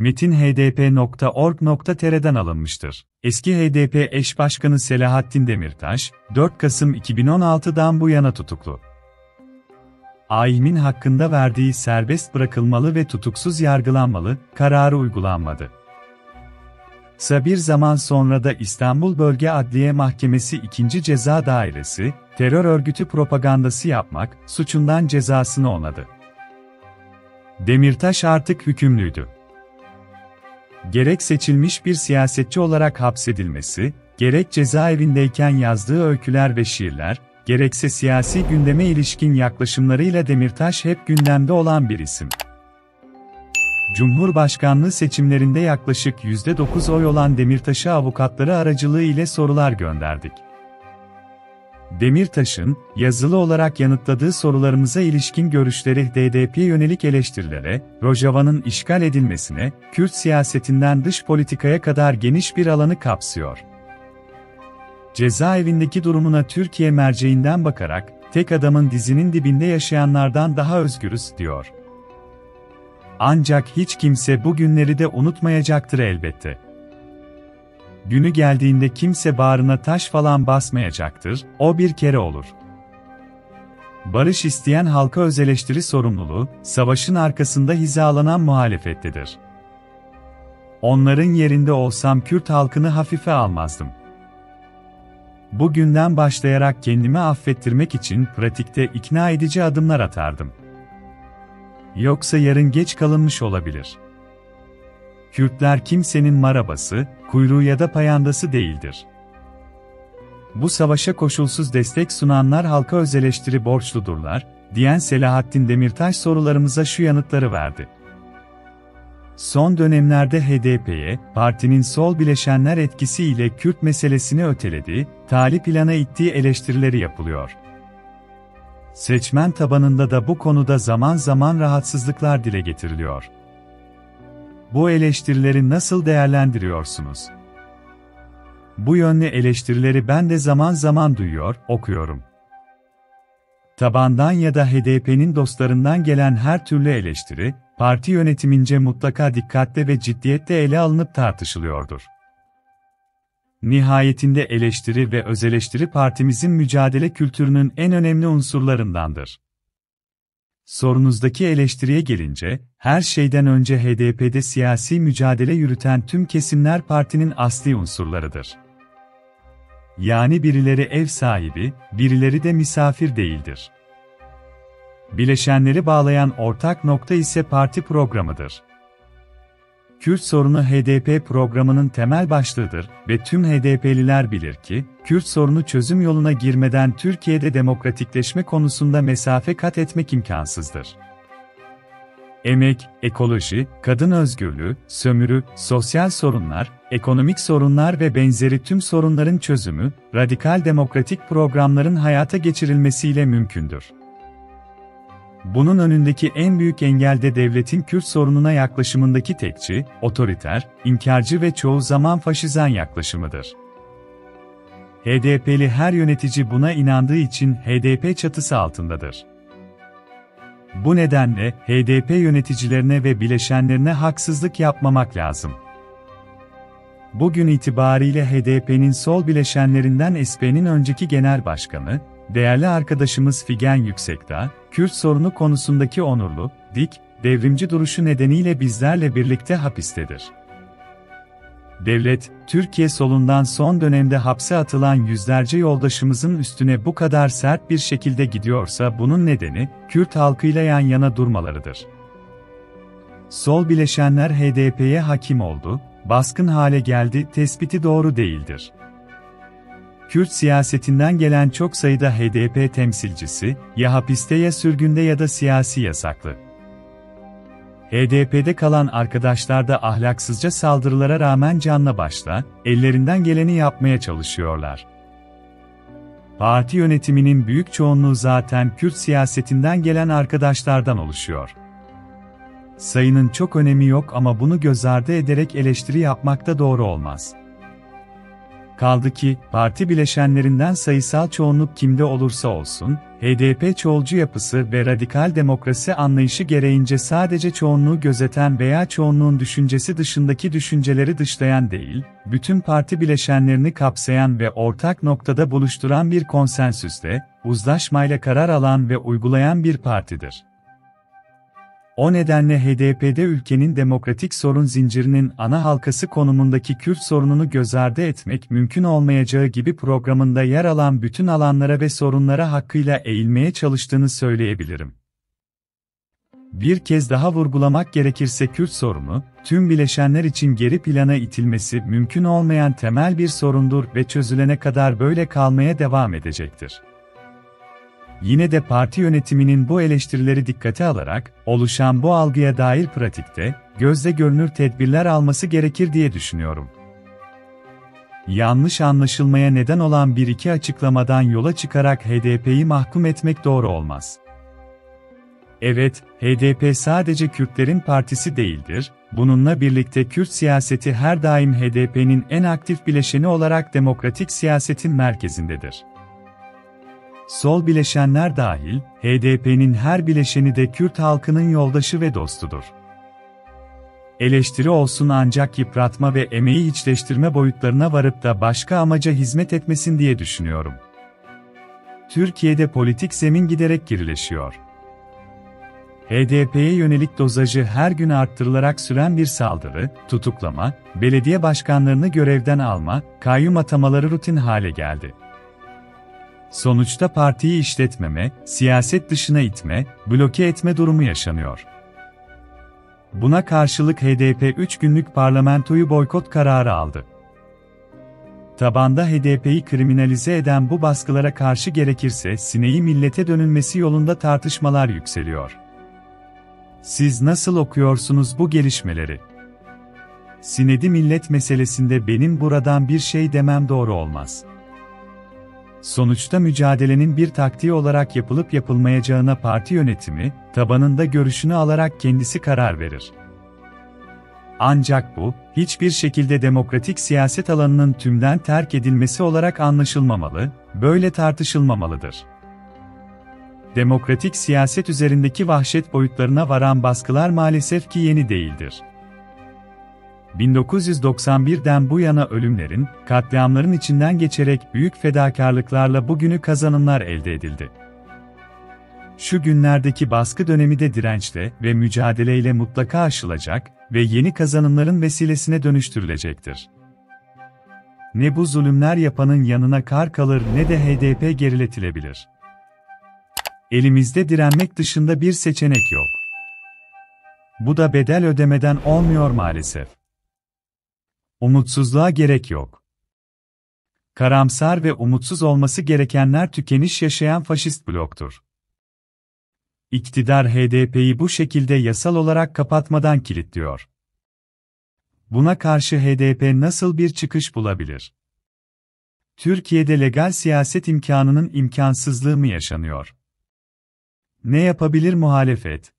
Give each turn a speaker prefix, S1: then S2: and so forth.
S1: Metin hdp.org.tr'den alınmıştır. Eski HDP eş başkanı Selahattin Demirtaş, 4 Kasım 2016'dan bu yana tutuklu. AİHM'in hakkında verdiği serbest bırakılmalı ve tutuksuz yargılanmalı kararı uygulanmadı. Kısa bir zaman sonra da İstanbul Bölge Adliye Mahkemesi 2. Ceza Dairesi, terör örgütü propagandası yapmak suçundan cezasını onadı. Demirtaş artık hükümlüydü. Gerek seçilmiş bir siyasetçi olarak hapsedilmesi, gerek cezaevindeyken yazdığı öyküler ve şiirler, gerekse siyasi gündeme ilişkin yaklaşımlarıyla Demirtaş hep gündemde olan bir isim. Cumhurbaşkanlığı seçimlerinde yaklaşık %9 oy olan Demirtaş'a avukatları aracılığı ile sorular gönderdik. Demirtaş'ın, yazılı olarak yanıtladığı sorularımıza ilişkin görüşleri DDP yönelik eleştirilere, Rojava'nın işgal edilmesine, Kürt siyasetinden dış politikaya kadar geniş bir alanı kapsıyor. Cezaevindeki durumuna Türkiye merceğinden bakarak, tek adamın dizinin dibinde yaşayanlardan daha özgürüz, diyor. Ancak hiç kimse bu günleri de unutmayacaktır elbette. Günü geldiğinde kimse bağrına taş falan basmayacaktır, o bir kere olur. Barış isteyen halka özeleştiri sorumluluğu, savaşın arkasında hizalanan muhalefettedir. Onların yerinde olsam Kürt halkını hafife almazdım. Bugünden başlayarak kendimi affettirmek için pratikte ikna edici adımlar atardım. Yoksa yarın geç kalınmış olabilir. Kürtler kimsenin marabası, kuyruğu ya da payandası değildir. Bu savaşa koşulsuz destek sunanlar halka özeleştiri borçludurlar, diyen Selahattin Demirtaş sorularımıza şu yanıtları verdi. Son dönemlerde HDP'ye, partinin sol bileşenler etkisiyle Kürt meselesini öteledi, talip plana ittiği eleştirileri yapılıyor. Seçmen tabanında da bu konuda zaman zaman rahatsızlıklar dile getiriliyor. Bu eleştirileri nasıl değerlendiriyorsunuz? Bu yönlü eleştirileri ben de zaman zaman duyuyor, okuyorum. Tabandan ya da HDP'nin dostlarından gelen her türlü eleştiri, parti yönetimince mutlaka dikkatle ve ciddiyetle ele alınıp tartışılıyordur. Nihayetinde eleştiri ve özeleştiri partimizin mücadele kültürünün en önemli unsurlarındandır. Sorunuzdaki eleştiriye gelince, her şeyden önce HDP'de siyasi mücadele yürüten tüm kesimler partinin asli unsurlarıdır. Yani birileri ev sahibi, birileri de misafir değildir. Bileşenleri bağlayan ortak nokta ise parti programıdır. Kürt sorunu HDP programının temel başlığıdır ve tüm HDP'liler bilir ki, Kürt sorunu çözüm yoluna girmeden Türkiye'de demokratikleşme konusunda mesafe kat etmek imkansızdır. Emek, ekoloji, kadın özgürlüğü, sömürü, sosyal sorunlar, ekonomik sorunlar ve benzeri tüm sorunların çözümü, radikal demokratik programların hayata geçirilmesiyle mümkündür. Bunun önündeki en büyük engel de devletin Kürt sorununa yaklaşımındaki tekçi, otoriter, inkarcı ve çoğu zaman faşizan yaklaşımıdır. HDP'li her yönetici buna inandığı için HDP çatısı altındadır. Bu nedenle HDP yöneticilerine ve bileşenlerine haksızlık yapmamak lazım. Bugün itibariyle HDP'nin sol bileşenlerinden SP'nin önceki genel başkanı, değerli arkadaşımız Figen Yüksekdağ, Kürt sorunu konusundaki onurlu, dik, devrimci duruşu nedeniyle bizlerle birlikte hapistedir. Devlet, Türkiye solundan son dönemde hapse atılan yüzlerce yoldaşımızın üstüne bu kadar sert bir şekilde gidiyorsa bunun nedeni, Kürt halkıyla yan yana durmalarıdır. Sol bileşenler HDP'ye hakim oldu, baskın hale geldi tespiti doğru değildir. Kürt siyasetinden gelen çok sayıda HDP temsilcisi, ya hapiste ya sürgünde ya da siyasi yasaklı. HDP'de kalan arkadaşlar da ahlaksızca saldırılara rağmen canla başla, ellerinden geleni yapmaya çalışıyorlar. Parti yönetiminin büyük çoğunluğu zaten Kürt siyasetinden gelen arkadaşlardan oluşuyor. Sayının çok önemi yok ama bunu göz ardı ederek eleştiri yapmak da doğru olmaz. Kaldı ki, parti bileşenlerinden sayısal çoğunluk kimde olursa olsun, HDP çoğulcu yapısı ve radikal demokrasi anlayışı gereğince sadece çoğunluğu gözeten veya çoğunluğun düşüncesi dışındaki düşünceleri dışlayan değil, bütün parti bileşenlerini kapsayan ve ortak noktada buluşturan bir konsensüste, uzlaşmayla karar alan ve uygulayan bir partidir. O nedenle HDP'de ülkenin demokratik sorun zincirinin ana halkası konumundaki Kürt sorununu göz ardı etmek mümkün olmayacağı gibi programında yer alan bütün alanlara ve sorunlara hakkıyla eğilmeye çalıştığını söyleyebilirim. Bir kez daha vurgulamak gerekirse Kürt sorunu, tüm bileşenler için geri plana itilmesi mümkün olmayan temel bir sorundur ve çözülene kadar böyle kalmaya devam edecektir. Yine de parti yönetiminin bu eleştirileri dikkate alarak, oluşan bu algıya dair pratikte, gözle görünür tedbirler alması gerekir diye düşünüyorum. Yanlış anlaşılmaya neden olan bir iki açıklamadan yola çıkarak HDP'yi mahkum etmek doğru olmaz. Evet, HDP sadece Kürtlerin partisi değildir, bununla birlikte Kürt siyaseti her daim HDP'nin en aktif bileşeni olarak demokratik siyasetin merkezindedir. Sol bileşenler dahil, HDP'nin her bileşeni de Kürt halkının yoldaşı ve dostudur. Eleştiri olsun ancak yıpratma ve emeği hiçleştirme boyutlarına varıp da başka amaca hizmet etmesin diye düşünüyorum. Türkiye'de politik zemin giderek girileşiyor. HDP'ye yönelik dozajı her gün arttırılarak süren bir saldırı, tutuklama, belediye başkanlarını görevden alma, kayyum atamaları rutin hale geldi. Sonuçta partiyi işletmeme, siyaset dışına itme, bloke etme durumu yaşanıyor. Buna karşılık HDP 3 günlük parlamentoyu boykot kararı aldı. Tabanda HDP'yi kriminalize eden bu baskılara karşı gerekirse sineği millete dönülmesi yolunda tartışmalar yükseliyor. Siz nasıl okuyorsunuz bu gelişmeleri? Sinedi millet meselesinde benim buradan bir şey demem doğru olmaz. Sonuçta mücadelenin bir taktiği olarak yapılıp yapılmayacağına parti yönetimi, tabanında görüşünü alarak kendisi karar verir. Ancak bu, hiçbir şekilde demokratik siyaset alanının tümden terk edilmesi olarak anlaşılmamalı, böyle tartışılmamalıdır. Demokratik siyaset üzerindeki vahşet boyutlarına varan baskılar maalesef ki yeni değildir. 1991'den bu yana ölümlerin, katliamların içinden geçerek büyük fedakarlıklarla bugünü kazanımlar elde edildi. Şu günlerdeki baskı dönemi de dirençle ve mücadeleyle mutlaka aşılacak ve yeni kazanımların vesilesine dönüştürülecektir. Ne bu zulümler yapanın yanına kar kalır ne de HDP geriletilebilir. Elimizde direnmek dışında bir seçenek yok. Bu da bedel ödemeden olmuyor maalesef. Umutsuzluğa gerek yok. Karamsar ve umutsuz olması gerekenler tükeniş yaşayan faşist bloktur. İktidar HDP'yi bu şekilde yasal olarak kapatmadan kilitliyor. Buna karşı HDP nasıl bir çıkış bulabilir? Türkiye'de legal siyaset imkanının imkansızlığı mı yaşanıyor? Ne yapabilir muhalefet?